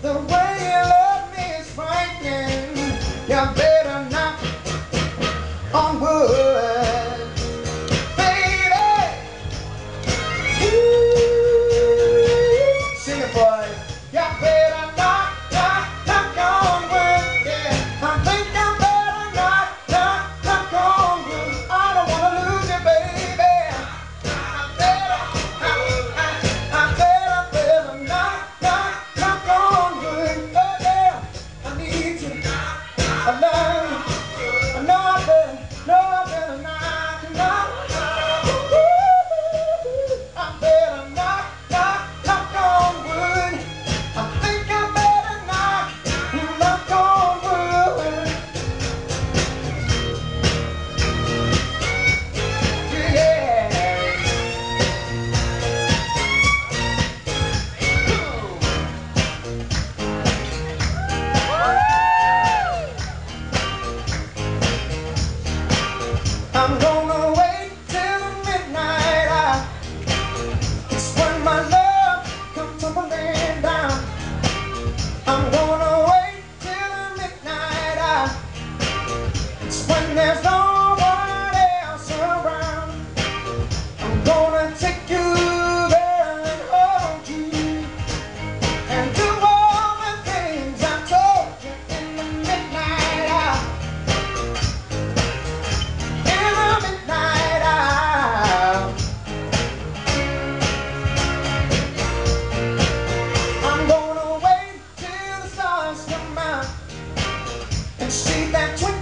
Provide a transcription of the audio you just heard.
The way you love me is frightening. Yeah, I alive. I'm gonna wait till midnight. I, It's when my love comes tumbling down. I'm gonna wait till midnight. I, It's when there's no can see that twinkle.